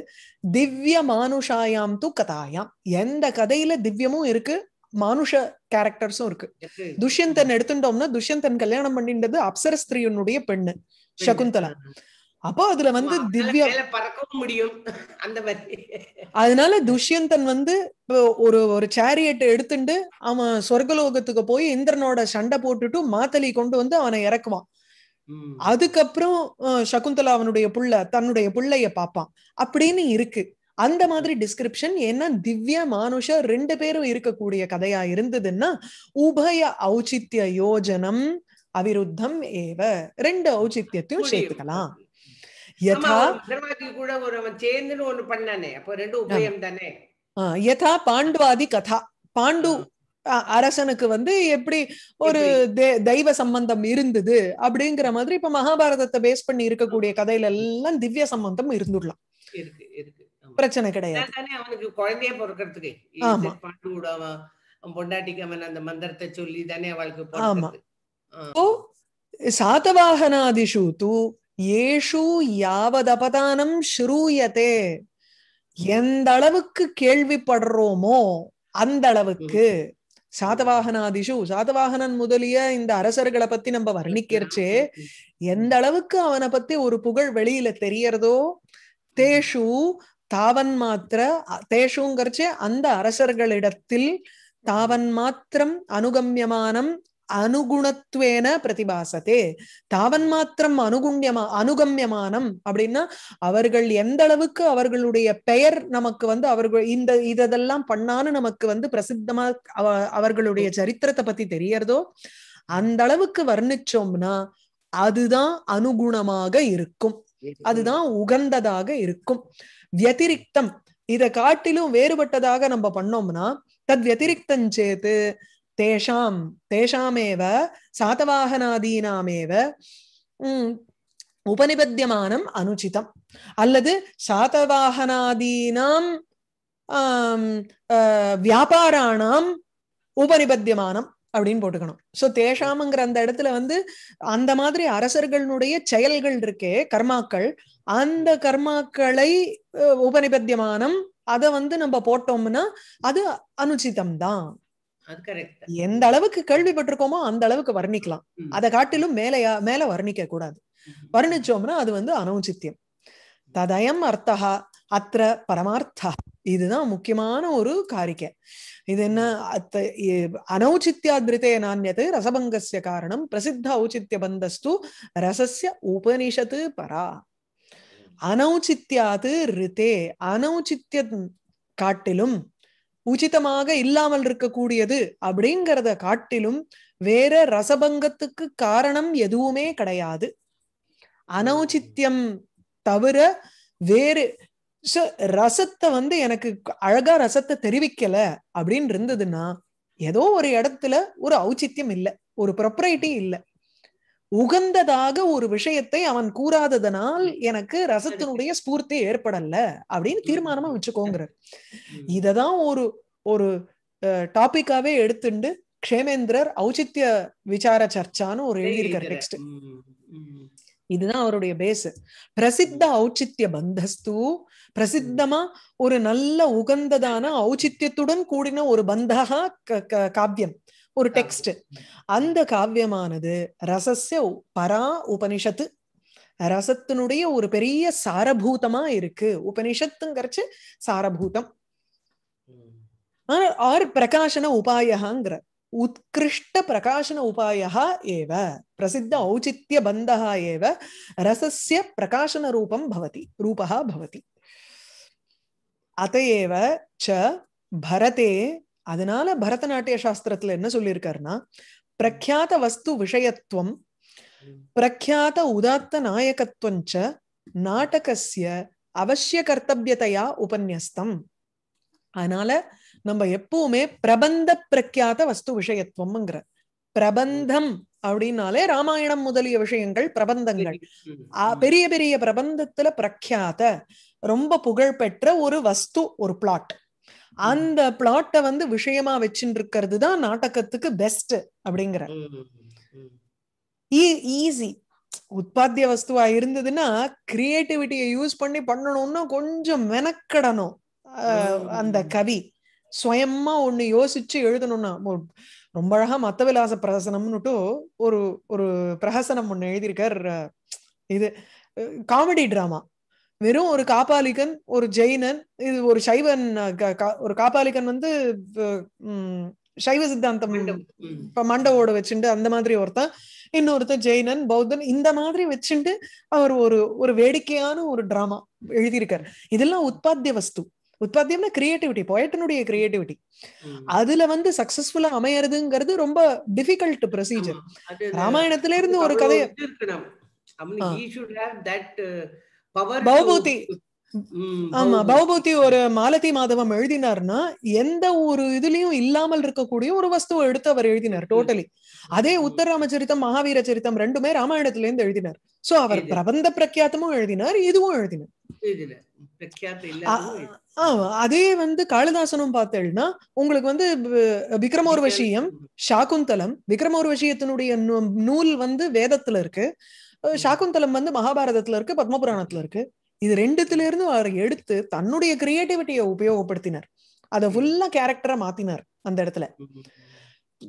திவ்ய மானுஷாயாம் து கதாயாம். எந்த கதையில திவ்யமும் இருக்கு மானுஷ கேரக்டர்ஸும் இருக்கு. இருக்கு. துஷ்யந்தன் எடுத்துட்டோம்னா துஷ்யந்தன் கல்யாணம் பண்ணின்றது அப்சர ஸ்திரீனுடைய பெண்ணு. சகுந்தலா. அப்போ அதுல வந்து திவ்ய பறக்கவும் முடியும். அந்த மாதிரி. அதனால துஷ்யந்தன் வந்து ஒரு ஒரு சேரியட் எடுத்துட்டு அவன் சொர்க்கலோகத்துக்கு போய் இந்திரனோட சண்டை போட்டுட்டு மாத்தலி கொண்டு வந்து அவனை இறக்குவான். அதுக்கப்புறம் சகுந்தலா அவனுடைய புள்ள தன்னுடைய புள்ளைய பார்ப்பான் அப்படின்னு இருக்கு. அந்த மாதிரி டிஸ்கிரிப்ஷன் ஏன்னா திவ்ய மானுஷ ரெண்டு பேரும் இருக்கக்கூடிய கதையா இருந்ததுன்னா உபய ஔச்சித்ய யோஜனம் அவிருத்தம் ஏவ ரெண்டு ஔச்சித்யத்தையும். சேர்த்துக்கலாம். அவன் சேர்ந்துன்னு ஒண்ணு பண்ணானே. அப்போ ரெண்டு உபயம் தானே? யதா பாண்டுவாதி கதா. பாண்டு அரசனுக்கு வந்து எப்படி ஒரு தெய்வ சம்பந்தம் இருந்தது அப்படிங்கிற மாதிரி இப்ப மகாபாரதத்தை பேஸ் பண்ணி இருக்கக்கூடிய கதையில எல்லாம் திவ்ய சம்பந்தம் இருந்துடலாம். இருக்கு இருக்கு. ஆமா. பிரச்சனை கிடையாது. அவனுக்கு குழந்தைய பிறக்கிறதுக்கு. ஆமா. பொண்டாட்டிக்கு அவன் அந்த மந்திரத்தை சொல்லி தானே அவளுக்கு ஆமா. சாதவாகனாதிஷு தூ ஏஷு யாவதபதானம் ஸ்ரூயதே எந்த அளவுக்கு கேள்விப்படுறோமோ அந்த அளவுக்கு சாதவாகனாதிஷு சாதவாகனன் முதலிய இந்த அரசர்களை பத்தி நம்ம வர்ணிக்கிறச்சே எந்த அளவுக்கு அவனை பத்தி ஒரு புகழ் வெளியில தெரியறதோ தேஷு தாவன் மாத்திர தேஷுங்கிறச்சே அந்த அரசர்களிடத்தில் தாவன் மாத்திரம் அனுகம்யமானம் அனுகுணத்துவேன பிரதிபாசத்தே. தாவன் மாத்திரம் அனுகுண்யமா அனுகம்யமானம் அப்படின்னா அவர்கள் எந்த அளவுக்கு அவர்களுடைய பெயர் நமக்கு வந்து அவர்கள் இந்த இதெல்லாம் பண்ணான்னு நமக்கு வந்து பிரசித்தமா அவ- அவர்களுடைய சரித்திரத்தை பத்தி தெரியறதோ அந்த அளவுக்கு வர்ணிச்சோம்னா அதுதான் அனுகுணமாக இருக்கும். அதுதான் உகந்ததாக இருக்கும். வியதிரிக்தம் இத காட்டிலும் வேறுபட்டதாக நம்ம பண்ணோம்னா தத் வியதிரிக்தம் தேஷாம் தேஷாமேவ சாதவாகனாதீனாமேவ உம் உபனிபத்தியமானம் அனுச்சிதம் அல்லது சாதவாகனாதீனாம் வியாபாராணாம் உபனிபத்தியமானம் அப்படின்னு போட்டுக்கணும். சோ தேஷாம்ங்கிற அந்த இடத்துல வந்து அந்த மாதிரி அரசர்களுடைய செயல்கள் இருக்கே கர்மாக்கள் அந்த கர்மாக்களை உபநிபத்தியமானம் உபனிபத்தியமானம் அத வந்து நம்ம போட்டோம்னா அது அனுச்சிதம் தான் எந்த அளவுக்கு கேள்விப்பட்டிருக்கோமோ அந்த அளவுக்கு வர்ணிக்கலாம். அதை காட்டிலும் மேலையா மேல வர்ணிக்க கூடாது. வர்ணிச்சோம்னா அது வந்து அனௌச்சித்யம். ததயம் அர்த்தா அத்திர பரமார்த்தா. இதுதான் முக்கியமான ஒரு காரிக்கை. இது என்ன? அத்த அனௌச்சித்யாதிருத்தே நானியது ரசபங்கஸ்ய காரணம். பிரசித்த ஔச்சித்ய பந்தஸ்து ரசஸ்ய உபனிஷத்து பரா. அனௌச்சித்யாது ரிதே. அனௌச்சித்ய காட்டிலும் உச்சிதமாக இல்லாமல் இருக்கக்கூடியது அப்படிங்கிறத காட்டிலும் வேற ரசபங்கத்துக்கு காரணம் எதுவுமே கிடையாது. அனௌச்சித்தியம் தவிர வேறு ரசத்தை வந்து எனக்கு அழகா ரசத்தை தெரிவிக்கல அப்படின்னு இருந்ததுன்னா ஏதோ ஒரு இடத்துல ஒரு ஔச்சித்தியம் இல்லை ஒரு ப்ரொப்ரைட்டி இல்லை. உகந்ததாக ஒரு விஷயத்தை அவன் கூறாததனால் எனக்கு ரசத்தினுடைய ஸ்பூர்த்தி ஏற்படல அப்படின்னு தீர்மானமா வச்சுக்கோங்கிற இததான் ஒரு ஒரு டாபிக்காவே எடுத்துண்டு க்ஷேமேந்திரர் ஔச்சித்ய விசார சர்ச்சான்னு ஒரு எழுதியிருக்காரு டெக்ஸ்ட் இதுதான் அவருடைய பேஸ் பிரசித்த ஔச்சித்ய பந்தஸ்து பிரசித்தமா ஒரு நல்ல உகந்ததான ஔச்சித்யத்துடன் கூடின ஒரு பந்தகா காவியம். ஒரு டெக்ஸ்ட் அந்த காவியமானது ரசஸ்ய பரா உபனிஷத்து. ரசத்தினுடைய ஒரு பெரிய சாரபூதமா இருக்கு. உபனிஷத்துங்கிறச்சு சாரபூதம். ஆர் பிரகாசன உபாயகாங்கிற உத்கிருஷ்ட பிரகாசன உபாயா ஏவ. பிரசித்த ஔச்சித்ய பந்தா ஏவ. ரசஸ்ய பிரகாசன ரூபம் பவதி. ரூபா பவதி. அத்த ஏவ ச பரதே அதனால பரதநாட்டிய சாஸ்திரத்துல என்ன சொல்லியிருக்காருன்னா பிரக்யாத வஸ்து விஷயத்துவம் பிரக்யாத உதாத்த நாயகத்துவம் ச அவசிய கர்த்தவியதையா உபன்யஸ்தம். அதனால நம்ம எப்பவுமே பிரபந்த பிரக்யாத வஸ்து விஷயத்துவம்ங்கிற பிரபந்தம் அப்படின்னாலே ராமாயணம் முதலிய விஷயங்கள் பிரபந்தங்கள். பெரிய பெரிய பிரபந்தத்துல பிரக்யாத ரொம்ப புகழ்பெற்ற ஒரு வஸ்து ஒரு பிளாட் அந்த பிளாட்டை வந்து விஷயமா வச்சுட்டு இருக்கிறது தான் நாடகத்துக்கு பெஸ்ட் அப்படிங்கிற ஈஸி உற்பத்திய வஸ்துவா இருந்ததுன்னா கிரியேட்டிவிட்டியை யூஸ் பண்ணி பண்ணணும்னா கொஞ்சம் மெனக்கடணும். அந்த கவி. சுயமா ஒண்ணு யோசிச்சு எழுதணும்னா ரொம்ப அழகா மத்த விலாச பிரஹசனம்னுட்டு ஒரு ஒரு பிரஹசனம் ஒண்ணு எழுதியிருக்கார் இது காமெடி டிராமா வெறும் ஒரு காபாலிகன் ஒரு ஜெயினன் இது ஒரு சைவன் ஒரு காபாலிகன் வந்து சைவ சித்தாந்தம் இப்ப மண்டவோட வச்சுண்டு அந்த மாதிரி ஒருத்தன் இன்னொருத்தன் ஜெயினன் பௌத்தன் இந்த மாதிரி வச்சுண்டு அவர் ஒரு ஒரு வேடிக்கையான ஒரு டிராமா எழுதியிருக்காரு. இதெல்லாம் உற்பத்திய வஸ்து. உற்பத்தியம்னா கிரியேட்டிவிட்டி பொயட்டனுடைய கிரியேட்டிவிட்டி அதுல வந்து சக்சஸ்ஃபுல்லா அமையறதுங்கிறது ரொம்ப டிஃபிகல்ட் ப்ரொசீஜர் ராமாயணத்துல இருந்து ஒரு கதைய to- பௌபூதி. ஆமா பௌபூதி. ஒரு மாலதி மாதவம் எழுதினார்னா எந்த ஒரு இதுலயும் இல்லாமல் இருக்கக்கூடிய ஒரு வஸ்துவை எடுத்து அவர் எழுதினார் டோட்டலி அதே உத்தரராமச்சரித்தம் மகாவீர சரித்தம் ரெண்டுமே ராமாயணத்துல இருந்து எழுதினார். சோ அவர் பிரபந்த பிரக்யாத்தமும் எழுதினார் இதுவும் எழுதினார். அதே வந்து காளிதாசனும் பார்த்தேன்னா உங்களுக்கு வந்து விக்ரமோர்வசியம் சாகுந்தலம் விக்ரமோர்வசியத்தினுடைய நூல் வந்து வேதத்துல இருக்கு. அஹ் சாகுந்தலம் வந்து மகாபாரதத்துல இருக்கு பத்மபுராணத்துல இருக்கு. இது ரெண்டுத்துல இருந்து அவர் எடுத்து தன்னுடைய கிரியேட்டிவிட்டியை உபயோகப்படுத்தினார். அதை ஃபுல்லா கேரக்டரா மாத்தினார் அந்த இடத்துல.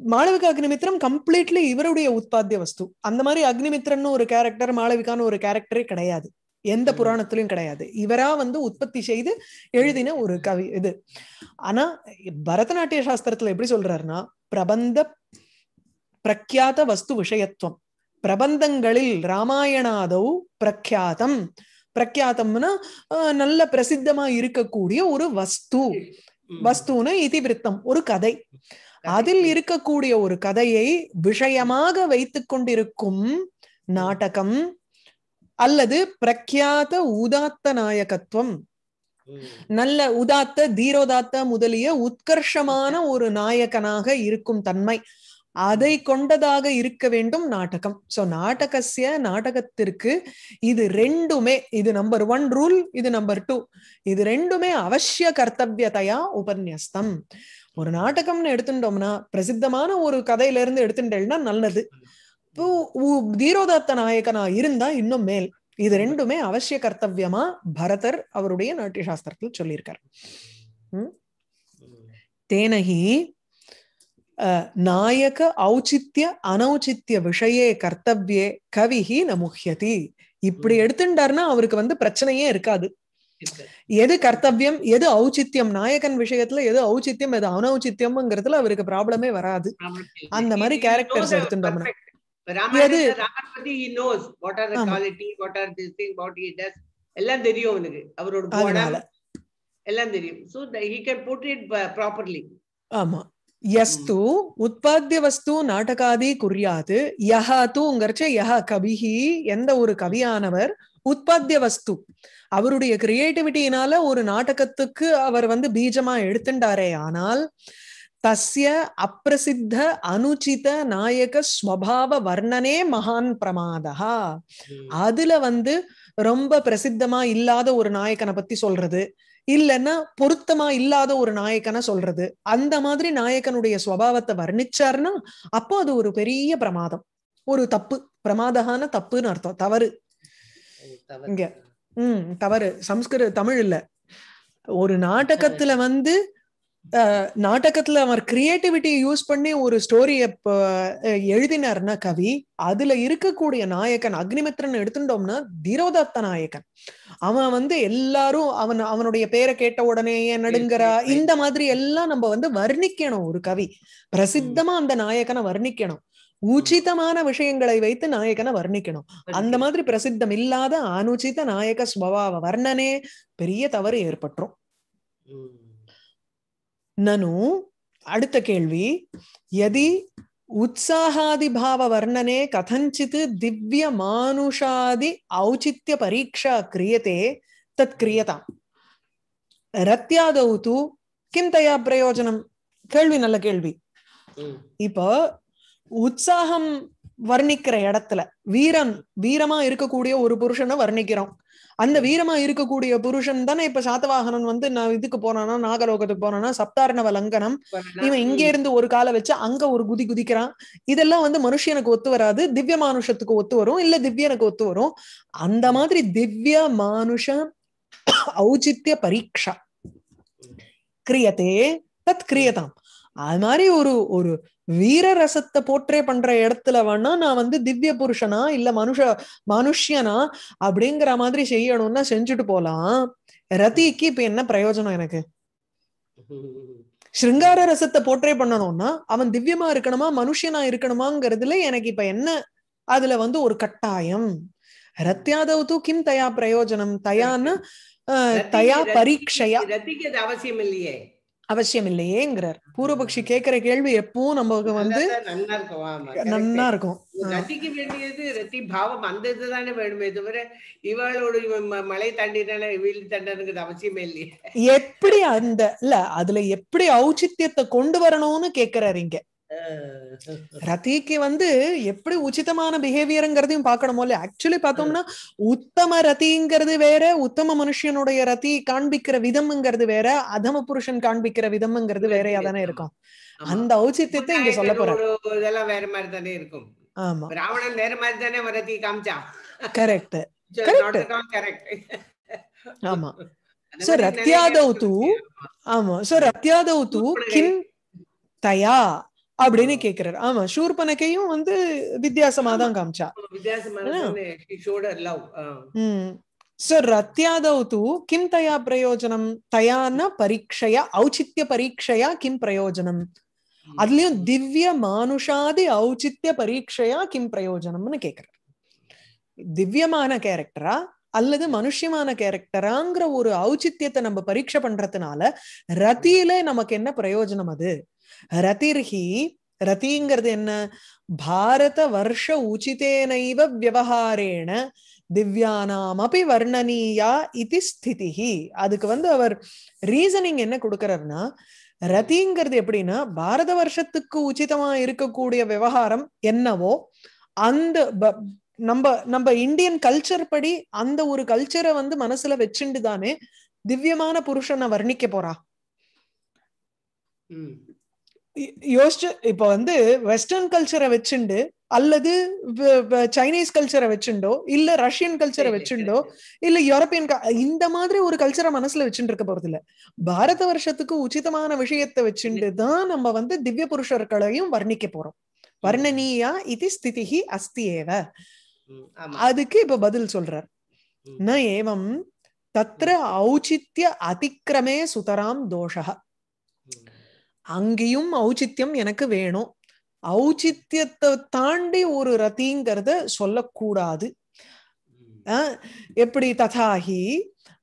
மாளவிகா அக்னிமித்ரம் கம்ப்ளீட்லி இவருடைய உற்பத்திய வஸ்து. அந்த மாதிரி அக்னிமித்ரன்னு ஒரு கேரக்டர் மாளவிகான்னு ஒரு கேரக்டரே கிடையாது. எந்த. புராணத்திலும் கிடையாது. இவரா வந்து உற்பத்தி செய்து எழுதின ஒரு கவி இது. ஆனா பரதநாட்டிய சாஸ்திரத்துல எப்படி சொல்றாருன்னா பிரபந்த பிரக்யாத வஸ்து விஷயத்துவம். பிரபந்தங்களில் ராமாயணாதௌ பிரக்யாதம். பிரக்யாத்தம்னா அஹ், நல்ல பிரசித்தமா இருக்கக்கூடிய ஒரு வஸ்து. வஸ்துன்னு இதிவிருத்தம் ஒரு கதை. அதில் இருக்கக்கூடிய ஒரு கதையை விஷயமாக வைத்துக் கொண்டிருக்கும் நாடகம் அல்லது பிரக்யாத உதாத்த நாயகத்துவம். நல்ல உதாத்த தீரோதாத்த முதலிய உத்கர்ஷமான ஒரு நாயகனாக இருக்கும் தன்மை. அதை கொண்டதாக இருக்க வேண்டும் நாடகம். சோ நாடகசிய நாடகத்திற்கு இது ரெண்டுமே இது நம்பர் ஒன் ரூல் இது நம்பர் டூ இது ரெண்டுமே அவசிய கர்த்தவியதையா உபன்யஸ்தம். ஒரு நாடகம்னு எடுத்துட்டோம்னா பிரசித்தமான ஒரு கதையில இருந்து எடுத்துட்டேன்னா நல்லது. உ- தீரோதாத்த நாயகனா இருந்தா இன்னும் மேல். இது ரெண்டுமே அவசிய கர்த்தவியமா பரதர் அவருடைய நாட்டிய சாஸ்திரத்தில் சொல்லியிருக்கார் தேனகி நாயக ஔச்சித்ய அனௌச்சித்ய விஷயே கர்த்தவ்யே கவிஹி நமுஹ்யதி. இப்படி ம். எடுத்துட்டாருன்னா அவருக்கு வந்து பிரச்சனையே இருக்காது. எது கர்த்தவ்யம் எது ஔச்சித்யம் நாயகன் விஷயத்துல எது ஔச்சித்யம் எது அனௌச்சித்யம்ங்கிறதுல அவருக்கு ப்ராப்ளமே வராது. அந்த மாதிரி characters எடுத்துட்டோம்னா. எது? எல்லாம் தெரியும் அவனுக்கு. அவரோட எல்லாம் தெரியும். He can put it uh, properly. ஆமா. யஸ்து உற்பத்திய வஸ்து நாடகாதி குறியாது யஹா தூங்கிறச்ச யஹா கவிஹி எந்த ஒரு கவியானவர் உற்பத்திய வஸ்து அவருடைய கிரியேட்டிவிட்டியினால ஒரு நாடகத்துக்கு அவர் வந்து பீஜமா எடுத்துட்டாரே ஆனால் தஸ்ய அப்பிரசித்த அனுச்சித நாயக ஸ்வபாவ வர்ணனே மகான் பிரமாதா அதுல வந்து ரொம்ப பிரசித்தமா இல்லாத ஒரு நாயக்கனை பத்தி சொல்றது இல்லைன்னா பொருத்தமா இல்லாத ஒரு நாயக்கனை சொல்றது. அந்த மாதிரி நாயக்கனுடைய சுவாவத்தை வர்ணிச்சார்னா அப்போ அது ஒரு பெரிய பிரமாதம். ஒரு தப்பு. பிரமாதகான தப்புன்னு அர்த்தம். தவறு. இங்க. உம் தவறு. சம்ஸ்கிருத தமிழ் இல்ல. ஒரு நாடகத்துல வந்து நாடகத்துல அவர் கிரியேட்டிவிட்டி யூஸ் பண்ணி ஒரு ஸ்டோரிய எழுதினார்னா கவி அதுல இருக்கக்கூடிய நாயகன் அக்னிமித்ரன் எடுத்துட்டோம்னா தீரோதத்த நாயகன். அவன் வந்து எல்லாரும் அவன் அவனுடைய பேரை கேட்ட உடனேயே நடுங்கறா. இந்த மாதிரி எல்லாம் நம்ம வந்து வர்ணிக்கணும் ஒரு கவி. பிரசித்தமா அந்த நாயகனை வர்ணிக்கணும். உச்சிதமான விஷயங்களை வைத்து நாயகனை வர்ணிக்கணும். அந்த மாதிரி பிரசித்தம் இல்லாத அனுச்சித நாயக ஸ்வபாவ வர்ணனே பெரிய தவறு ஏற்பட்டுரும். நனு அடுத்த கேள்வி. யதி உற்சாகாதி பாவ வர்ணனே கதஞ்சித் திவ்ய மானுஷாதி ஔச்சித்ய பரீட்சா கிரியதே தத் கிரியதாம் ரத்யாதௌ தூ கிம் தயா பிரயோஜனம்? கேள்வி நல்ல கேள்வி. இப்போ உற்சாகம் வர்ணிக்கிற இடத்துல வீரம் வீரமா இருக்கக்கூடிய ஒரு புருஷனை வர்ணிக்கிறோம். அந்த வீரமா இருக்கக்கூடிய புருஷன் தானே இப்ப சாத்தவாகனன் வந்து நான் இதுக்கு போனானா நாகலோகத்துக்கு போனானா சப்தாரணவ லங்கனம். இவன் இங்க இருந்து ஒரு காலை வச்சு அங்க ஒரு குதி குதிக்கிறான். இதெல்லாம் வந்து மனுஷனுக்கு ஒத்து வராது திவ்ய மானுஷத்துக்கு ஒத்து வரும் இல்ல திவ்யனுக்கு ஒத்து வரும். அந்த மாதிரி திவ்ய மானுஷ ஔச்சித்ய பரீட்சா கிரியத்தே தத் கிரியதாம். அது மாதிரி ஒரு ஒரு வீர ரசத்தை போற்றே பண்ற இடத்துல வேணா நான் வந்து திவ்ய புருஷனா இல்ல மனுஷ மனுஷ்யனா அப்படிங்கிற மாதிரி செய்யணும்னா செஞ்சுட்டு போலாம். ரதிக்கு இப்ப என்ன பிரயோஜனம் எனக்கு? ஸ்ருங்கார ரசத்தை போற்றே பண்ணணும்னா அவன் திவ்யமா இருக்கணுமா மனுஷனா இருக்கணுமாங்கிறதுல எனக்கு இப்ப என்ன அதுல வந்து ஒரு கட்டாயம். ரத்யாதவ் தூ கிம் தயா பிரயோஜனம்? தயான்னு தயா பரீட்சையா? ரத்திக்கு அவசியம் இல்லையே. அவசியம் இல்லையேங்கிறார் பூர்வபக்ஷி கேக்குற கேள்வி எப்பவும் நமக்கு வந்து நல்லா இருக்கும். நன்னா இருக்கும். ரத்திக்கு வேண்டியது ரத்தி பாவம். அந்த இதுதானே வேணுமே தவிர இவளோட மலை தாண்டினால வீல் தாண்டனுங்கிறது அவசியமே இல்லையே. எப்படி அந்த இல்ல அதுல எப்படி ஔச்சித்யத்தை கொண்டு வரணும்னு கேக்குறாரு இங்க. ரதிக்கு வந்து எப்படி உச்சிதமான பிஹேவியருங்கிறதையும் பார்க்கணும் இல்ல ஆக்சுவலி பார்த்தோம்னா உத்தம ரதிங்கிறது வேற உத்தம மனுஷனுடைய ரதி காண்பிக்கிற விதம்ங்கிறது வேற அதம புருஷன் காண்பிக்கிற விதம்ங்கிறது வேறையா தானே இருக்கும். அந்த ஔச்சித்யத்தை இங்க சொல்ல போறாரு. இதெல்லாம் வேற மாதிரி தானே இருக்கும். ஆமா. ராவணன் வேற மாதிரி தானே ரத்தி காமிச்சான் கரெக்ட் correct. ஆமா. மாதிரி ரத்யாதௌ தூ. ஆமா. சோ ரத்யாதௌ தூ. கிம் தயா. அப்படின்னு கேக்குறாரு. ஆமா ஷூர்பனகையும் வந்து வித்தியாசமா தான் காமிச்சா. சோ ரத்யாதௌ தூ கிம் தயா பிரயோஜனம் தயான்னா பரீட்சையா ஔச்சித்ய பரீட்சையா கிம் பிரயோஜனம். அதுலயும் திவ்ய மானுஷாதி ஔச்சித்ய பரீட்சையா கிம் பிரயோஜனம்னு கேக்குறாரு. திவ்யமான கேரக்டரா அல்லது மனுஷ்யமான கேரக்டராங்கிற ஒரு ஔச்சித்யத்தை நம்ம பரீட்சை பண்றதுனால ரத்தியில நமக்கு என்ன பிரயோஜனம் அது? ரதிர்ஹி ரதிங்கிறது என்ன? பாரத வருஷ உச்சிதேனைவ விவகாரேண அப்படி வர்ணனீயா இது ஸ்திதிஹி. அதுக்கு வந்து அவர் ரீசனிங் என்ன கொடுக்கறாருன்னா ரதிங்கிறது எப்படின்னா பாரத வருஷத்துக்கு உச்சிதமா இருக்கக்கூடிய விவகாரம் என்னவோ அந்த நம்ம நம்ம இந்தியன் கல்ச்சர் படி அந்த ஒரு கல்ச்சரை வந்து மனசுல வச்சுண்டு தானே திவ்யமான புருஷனை வர்ணிக்க போறா. யோசிச்சு இப்ப வந்து வெஸ்டர்ன் கல்ச்சரை வச்சுண்டு அல்லது சைனீஸ் கல்ச்சரை வச்சுண்டோ இல்ல ரஷ்யன் கல்ச்சரை சரி, வச்சுண்டோ. இல்ல யூரோப்பியன் இந்த மாதிரி ஒரு கல்ச்சரை மனசுல வச்சுட்டு இருக்க போறது இல்ல பாரத வருஷத்துக்கு உச்சிதமான விஷயத்தை வச்சுண்டு தான் நம்ம வந்து திவ்ய புருஷர்களையும் வர்ணிக்க போறோம் வர்ணனீயா இது ஸ்திதிஹி அஸ்தி ஏவ. அதுக்கு இப்ப பதில் சொல்றார். ந ஏவம் தத்ர ஔச்சித்ய அதிக்கிரமே சுதராம் தோஷः. அங்கேயும் ஔச்சித்யம் எனக்கு வேணும். ஔச்சித்யத்தை தாண்டி ஒரு ரதிங்கிறத சொல்லக்கூடாது. எப்படி? ததாஹி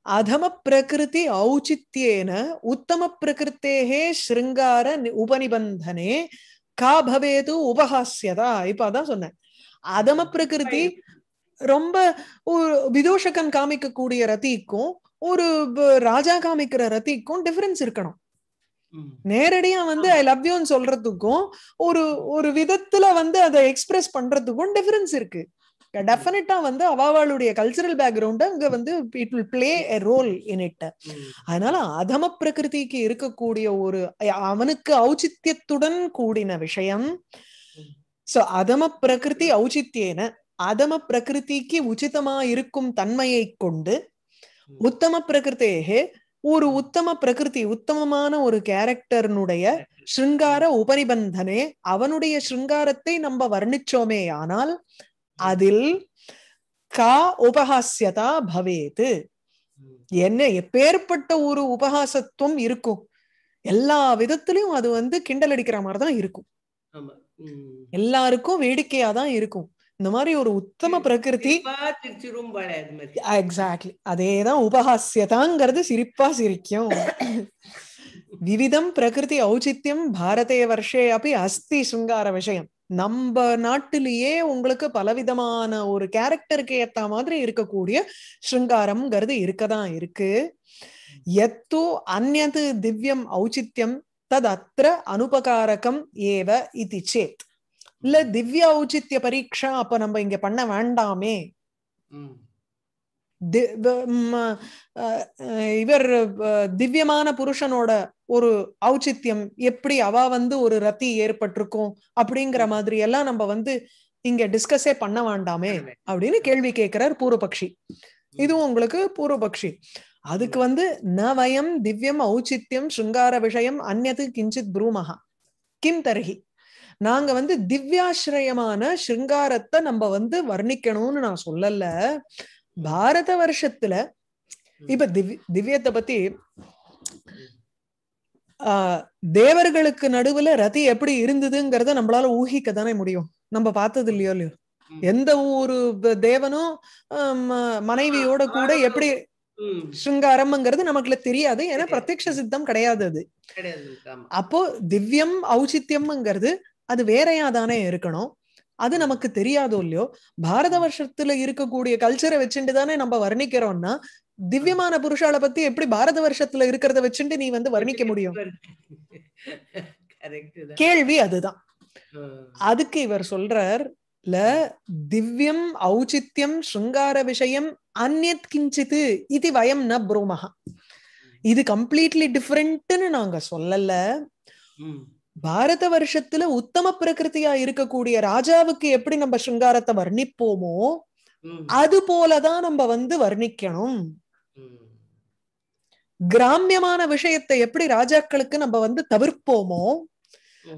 அதம பிரகிருதி ஔச்சித்யேன உத்தம பிரகிருத்தேகே ஸ்ருங்கார உபநிபந்தனே கா பவேது உபஹாஸ்யதா? இப்ப அதான் சொன்னேன். அதம பிரகிருதி ரொம்ப ஒரு விதூஷகன் காமிக்கக்கூடிய ரதிக்கும் ஒரு ராஜா காமிக்கிற ரதிக்கும் டிஃபரன்ஸ் இருக்கணும். நேரடியா வந்து ஐ லவ் யூன்னு சொல்றதுக்கும் ஒரு ஒரு விதத்துல வந்து அதை எக்ஸ்பிரஸ் பண்றதுக்கும் டிஃபரன்ஸ் இருக்கு. டெஃபினட்டா வந்து அவாவாளுடைய கல்ச்சரல் பேக்ரவுண்ட் அங்க வந்து it will play a role in it. அதனால அதம பிரகிருதிக்கு இருக்கக்கூடிய ஒரு அவனுக்கு ஔச்சித்யத்துடன் கூடின விஷயம். சோ அதம பிரகிருதி ஔச்சித்யேன அதம பிரகிருதிக்கு உச்சிதமா இருக்கும் தன்மையை கொண்டு உத்தம பிரகிருத்தேகே ஒரு உத்தம பிரகிருதி உத்தமமான ஒரு கேரக்டர்னுடைய ஸ்ருங்கார உபனிபந்தனே அவனுடைய ஸ்ருங்காரத்தை நம்ம வர்ணிச்சோமே ஆனால் அதில் கா உபஹாஸ்யதா பவேத். என்ன எப்பேற்பட்ட ஒரு உபஹாசத்துவம் இருக்கும் எல்லா விதத்திலையும் அது வந்து கிண்டல் அடிக்கிற மாதிரி தான் இருக்கும். எல்லாருக்கும் வேடிக்கையா தான் இருக்கும் இந்த மாதிரி ஒரு உத்தம பிரகிருதி. எக்ஸாக்ட்லி அதேதான் உபஹாஸ்யதாங்கிறது சிரிப்பா சிரிக்கும். விவிதம் பிரகிருதி ஔச்சித்யம் பாரதே வருஷே அப்படி அஸ்தி சுங்கார விஷயம். நம்ம நாட்டிலேயே உங்களுக்கு பலவிதமான ஒரு கேரக்டருக்கு ஏத்த மாதிரி இருக்கக்கூடிய ஸ்ருங்காரம்ங்கிறது இருக்கதான் இருக்கு. எத்தோ அந்நது திவ்யம் ஔச்சித்யம் தத் அத்திர அனுபகாரகம் ஏவ இது சேத். இல்ல திவ்ய ஔச்சித்ய பரீட்சா அப்ப நம்ம இங்க பண்ண வேண்டாமே. இவர் திவ்யமான புருஷனோட ஒரு ஔச்சித்யம் எப்படி அவ வந்து ஒரு ரத்தி ஏற்பட்டிருக்கும் அப்படிங்கிற மாதிரி எல்லாம் நம்ம வந்து இங்க டிஸ்கஸே பண்ண வேண்டாமே அப்படின்னு கேள்வி கேட்கிறார் பூர்வபக்ஷி. இதுவும் உங்களுக்கு பூர்வபக்ஷி. அதுக்கு வந்து ந வயம் திவ்யம் ஔச்சித்யம் ஸ்ருங்கார விஷயம் அந்நது கிஞ்சித் ப்ரூமஹா. கிம் தர்ஹி நாங்க வந்து திவ்யாசிரயமான ஸ்ருங்காரத்தை நம்ம வந்து வர்ணிக்கணும்னு நான் சொல்லல பாரத வருஷத்துல இப்ப திவ்ய திவ்யத்தை பத்தி ஆஹ் தேவர்களுக்கு நடுவுல ரதி எப்படி இருந்ததுங்கிறத நம்மளால ஊகிக்க தானே முடியும் நம்ம பார்த்தது இல்லையோ இல்லையோ. எந்த ஒரு தேவனும் மனைவியோட கூட எப்படி ம். ஸ்ருங்காரம்ங்கிறது நமக்கு தெரியாது ஏன்னா. பிரத்யக்ஷ சித்தம் கிடையாது அது. அப்போ திவ்யம் ஔச்சித்யம்ங்கிறது அது வேறையா தானே இருக்கணும். அது நமக்கு தெரியாதோ இல்லையோ பாரத வருஷத்துல இருக்கக்கூடிய கல்ச்சரை வச்சுட்டு தானே நம்ம வர்ணிக்கிறோம்னா திவ்யமான புருஷால பத்தி எப்படி பாரத வருஷத்துல இருக்கிறத வச்சுட்டு நீ வந்து வர்ணிக்க முடியும். கேள்வி அதுதான். அதுக்கு இவர் சொல்றார் ல திவ்யம் ஔச்சித்யம் ஸ்ருங்கார விஷயம் அந்நத் கிஞ்சித்து இது வயம் ந ப்ரூமஹா. இது கம்ப்ளீட்லி டிஃப்ரெண்ட்னு நாங்க சொல்லல. பாரத வருஷத்துல உத்தம பிரகிருதியா இருக்கக்கூடிய ராஜாவுக்கு எப்படி நம்ம ஸ்ருங்காரத்தை வர்ணிப்போமோ. அது போலதான் நம்ம வந்து வர்ணிக்கணும். கிராமியமான விஷயத்தை எப்படி ராஜாக்களுக்கு நம்ம வந்து தவிர்ப்போமோ.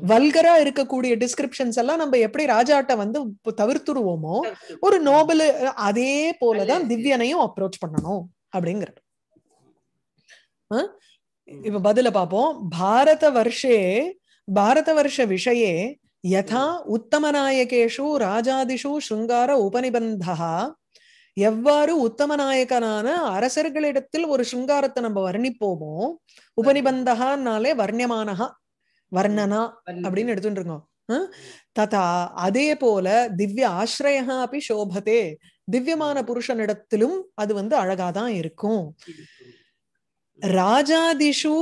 வல்கரா இருக்கக்கூடிய டிஸ்கிரிப்ஷன்ஸ் எல்லாம் நம்ம எப்படி ராஜாட்ட வந்து தவிர்த்துடுவோமோ ஒரு நோபல் அதே போலதான். திவ்யனையும் அப்ரோச் பண்ணணும் அப்படிங்கிற ம். இப்ப பதில பாப்போம் பாரத வருஷே பாரத வருஷ விஷயே யதா உத்தமநாயகேஷு ராஜாதிஷு ஸ்ருங்கார உபநிபந்தா எவ்வாறு உத்தமநாயகனான அரசர்களிடத்தில் ஒரு ஸ்ருங்காரத்தை நம்ம வர்ணிப்போமோ உபநிபந்தகான்னாலே வர்ணியமானஹா வர்ணனா அப்படின்னு எடுத்துட்டு இருக்கோம்? ததா அதே போல திவ்ய ஆசிரயா அப்படி சோபதே திவ்யமான புருஷனிடத்திலும் அது வந்து அழகாதான் இருக்கும். ராஜாதிஷு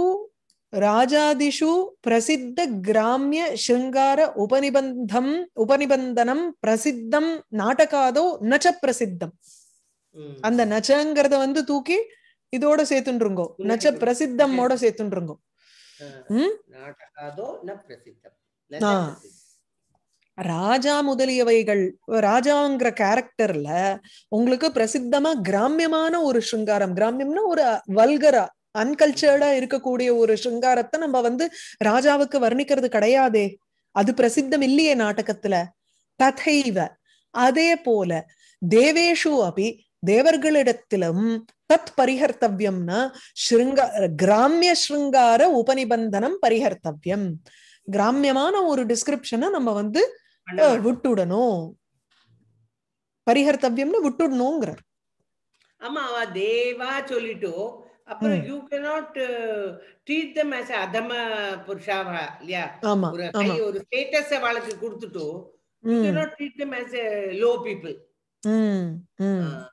ராஜாதிஷு பிரசித்த கிராமிய சிருங்கார உபநிபந்தம் உபநிபந்தனம் பிரசித்தம் நாடகாதோ நச்ச பிரசித்தம். அந்த நச்சங்கிறத வந்து தூக்கி இதோட சேர்த்துருங்கோ நச்ச பிரசித்தமோட சேர்த்துருங்கோ. ராஜா முதலியவைகள் ராஜாங்கிற கேரக்டர்ல உங்களுக்கு பிரசித்தமா கிராமியமான ஒரு சிருங்காரம் கிராமியம்னா ஒரு வல்கரா அன்கல்ச்சர்டா இருக்கக்கூடிய ஒரு சிருங்காரத்தை நம்ம வந்து ராஜாவுக்கு வர்ணிக்கிறது கிடையாதே. அது பிரசித்தம் இல்லையே நாடகத்துல. ததைவ. அதே போல தேவேஷு அபி தேவர்களிடத்திலும் தத் பரிஹர்த்தவ்யம்னா ஸ்ருங்க கிராமிய ஸ்ருங்கார உபநிபந்தனம் பரிஹர்த்தவ்யம். கிராமியமான ஒரு டிஸ்கிரிப்ஷனை நம்ம வந்து. விட்டுடணும். பரிஹர்த்தவ்யம்னு விட்டுடணுங்கிறார். ஆமா அவ தேவா சொல்லிட்டோ அப்புறம். You cannot treat as a அதம புருஷாவா இல்லையா? ஒரு high- ஒரு ஸ்டேட்டஸ் அவளுக்கு கொடுத்துட்டோ you hmm, cannot treat them as a low people. ம், ம். ஆஹ்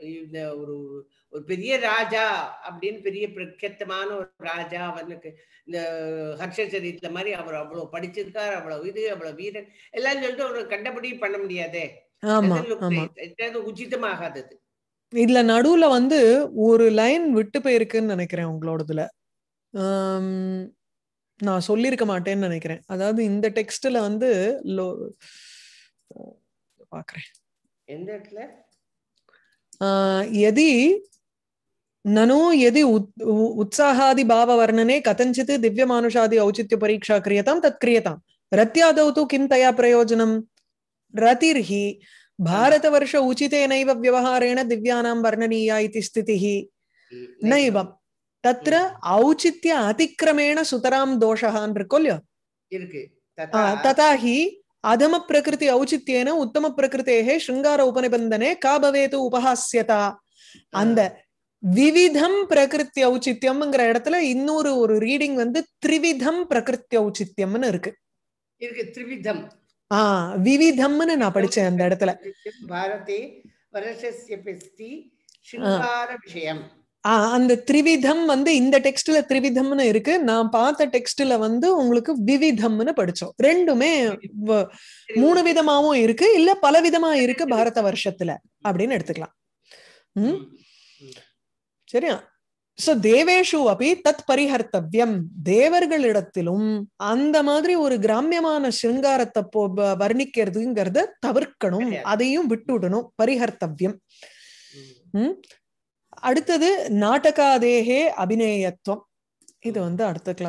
இந்த ஒரு ஒரு பெரிய ராஜா அப்படின்னு பெரிய பிரಖ್யத்தமான ஒரு ராஜா அவனுக்கு இந்த ஹர்ஷச்சரித்திர மாதிரி அவர் அவ்வளவு படிச்சிருக்கார் அவ்வளவு இது அவ்வளவு வீரன் எல்லாம் சொல்லிட்டு அவருக்கு கண்டபடி பண்ண முடியாதே. உச்சிதமாகாதது. இதுல நடுவுல வந்து ஒரு லைன் விட்டு போயிருக்குன்னு நினைக்கிறேன் உங்களோடதுல ஆம், நான் சொல்லியிருக்க மாட்டேன்னு நினைக்கிறேன் அதாவது இந்த டெக்ஸ்ட்ல வந்து லோ பாக்குறேன் எந்த இடத்துல यदि ननु यदि उत्- उ- उत्साहादि भाववर्णने कथञ्चित् दिव्यमानुषादि औचित्य परीक्षा क्रियतां तत् क्रियताम् रत्यादौ तु किं तया प्रयोजनं रतिर्हि भारतवर्ष उचितेनैव व्यवहारेण दिव्यानां वर्णनीया इति स्थितिः नैव तत्र औचित्य अतिक्रमेण सुतरां दोषः இருக்கோ இல்லையோ இருக்கு आ, ததா तथा हि अधम प्रकृति औचित्येन उत्तम प्रकृतेः शृङ्गार उपनिबन्धने का भवेत् उपहास्यता அந்த விவிதம் பிரகிருத்தி ஔச்சித்யம்ங்கிற இடத்துல இன்னொரு ஒரு ரீடிங் வந்து த்ரிவிதம் பிரகிருத்தி ஔச்சித்யம்னு இருக்கு இருக்கு த்ரிவிதம் ஆஹ் விவிதம்னு நான் படிச்சேன் அந்த இடத்துல. பாரதே வருஷஸ்ய பெஸ்தி சிங்கார விஷயம். அந்த த்ரிவிதம் வந்து இந்த டெக்ஸ்ட்ல த்ரிவிதம்னு இருக்கு. நான் பார்த்த டெக்ஸ்ட்ல வந்து உங்களுக்கு விவிதம்னு படிச்சோம். ரெண்டுமே மூணு விதமாவும் இருக்கு. இல்ல பல விதமா இருக்கு பாரத வருஷத்துல. அப்படின்னு எடுத்துக்கலாம். ம். சரியா? சோ தேவேஷு அப்படி தத் பரிஹர்த்தவ்யம். தேவர்களிடத்திலும் அந்த மாதிரி ஒரு கிராமியமான சிருங்காரத்தை போ வர்ணிக்கிறதுங்கிறத தவிர்க்கணும். அதையும் விட்டுடணும் பரிஹர்த்தவ்யம். அடுத்தது நாடகாதேகே அபிநேயத்துவம். இது வந்து அடுத்த கிளாஸ்